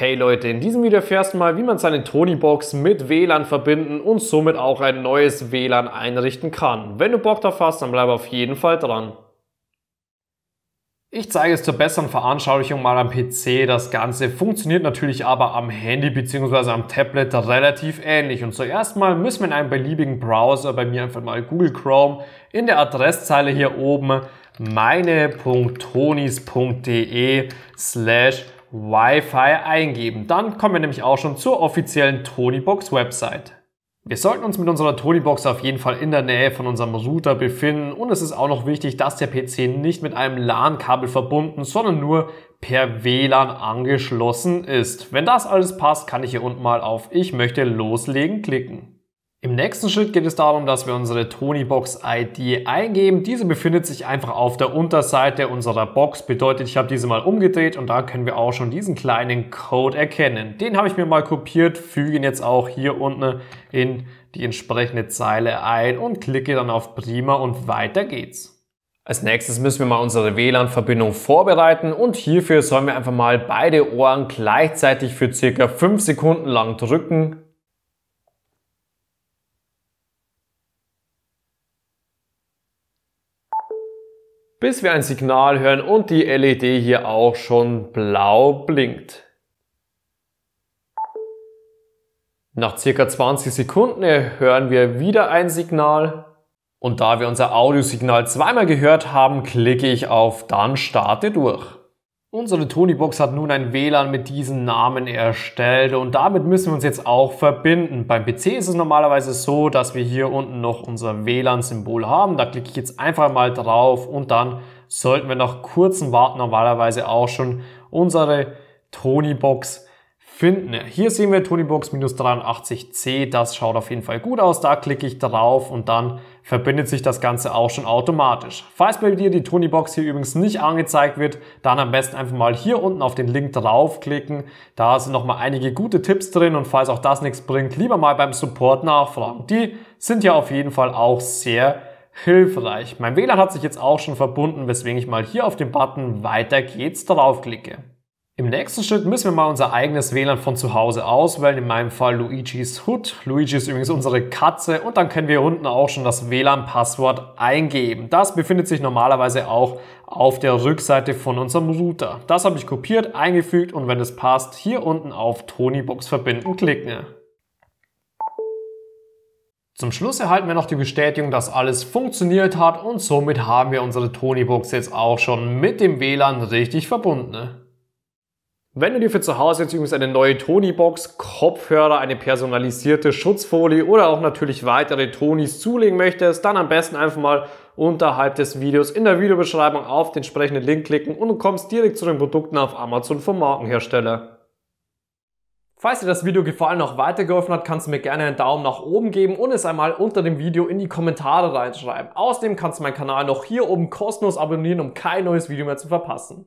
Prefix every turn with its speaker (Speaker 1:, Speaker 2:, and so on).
Speaker 1: Hey Leute, in diesem Video erfährst du mal, wie man seine Tonybox mit WLAN verbinden und somit auch ein neues WLAN einrichten kann. Wenn du Bock darauf hast, dann bleib auf jeden Fall dran. Ich zeige es zur besseren Veranschaulichung mal am PC. Das Ganze funktioniert natürlich aber am Handy bzw. am Tablet relativ ähnlich. Und zuerst mal müssen wir in einem beliebigen Browser, bei mir einfach mal Google Chrome, in der Adresszeile hier oben meine.tonis.de slash Wi-Fi eingeben. Dann kommen wir nämlich auch schon zur offiziellen Tonybox Website. Wir sollten uns mit unserer Tonybox auf jeden Fall in der Nähe von unserem Router befinden und es ist auch noch wichtig, dass der PC nicht mit einem LAN-Kabel verbunden, sondern nur per WLAN angeschlossen ist. Wenn das alles passt, kann ich hier unten mal auf Ich möchte loslegen klicken. Im nächsten Schritt geht es darum, dass wir unsere Tonybox ID eingeben. Diese befindet sich einfach auf der Unterseite unserer Box. Bedeutet, ich habe diese mal umgedreht und da können wir auch schon diesen kleinen Code erkennen. Den habe ich mir mal kopiert, füge ihn jetzt auch hier unten in die entsprechende Zeile ein und klicke dann auf Prima und weiter geht's. Als nächstes müssen wir mal unsere WLAN-Verbindung vorbereiten und hierfür sollen wir einfach mal beide Ohren gleichzeitig für circa 5 Sekunden lang drücken bis wir ein Signal hören und die LED hier auch schon blau blinkt. Nach circa 20 Sekunden hören wir wieder ein Signal und da wir unser Audiosignal zweimal gehört haben, klicke ich auf Dann starte durch. Unsere Tonybox hat nun ein WLAN mit diesem Namen erstellt und damit müssen wir uns jetzt auch verbinden. Beim PC ist es normalerweise so, dass wir hier unten noch unser WLAN-Symbol haben. Da klicke ich jetzt einfach mal drauf und dann sollten wir nach kurzem Warten normalerweise auch schon unsere Tonybox finden. Hier sehen wir Tonybox-83C, das schaut auf jeden Fall gut aus. Da klicke ich drauf und dann verbindet sich das Ganze auch schon automatisch. Falls bei dir die Tonybox hier übrigens nicht angezeigt wird, dann am besten einfach mal hier unten auf den Link draufklicken. Da sind nochmal einige gute Tipps drin und falls auch das nichts bringt, lieber mal beim Support nachfragen. Die sind ja auf jeden Fall auch sehr hilfreich. Mein WLAN hat sich jetzt auch schon verbunden, weswegen ich mal hier auf den Button Weiter geht's draufklicke. Im nächsten Schritt müssen wir mal unser eigenes WLAN von zu Hause auswählen, in meinem Fall Luigi's Hood. Luigi ist übrigens unsere Katze und dann können wir unten auch schon das WLAN-Passwort eingeben. Das befindet sich normalerweise auch auf der Rückseite von unserem Router. Das habe ich kopiert, eingefügt und wenn es passt, hier unten auf Tonybox verbinden klicken. Zum Schluss erhalten wir noch die Bestätigung, dass alles funktioniert hat und somit haben wir unsere Tonybox jetzt auch schon mit dem WLAN richtig verbunden. Wenn du dir für zu Hause jetzt übrigens eine neue Tony-Box, Kopfhörer, eine personalisierte Schutzfolie oder auch natürlich weitere Tonys zulegen möchtest, dann am besten einfach mal unterhalb des Videos in der Videobeschreibung auf den entsprechenden Link klicken und du kommst direkt zu den Produkten auf Amazon vom Markenhersteller. Falls dir das Video gefallen und auch weitergeholfen hat, kannst du mir gerne einen Daumen nach oben geben und es einmal unter dem Video in die Kommentare reinschreiben. Außerdem kannst du meinen Kanal noch hier oben kostenlos abonnieren, um kein neues Video mehr zu verpassen.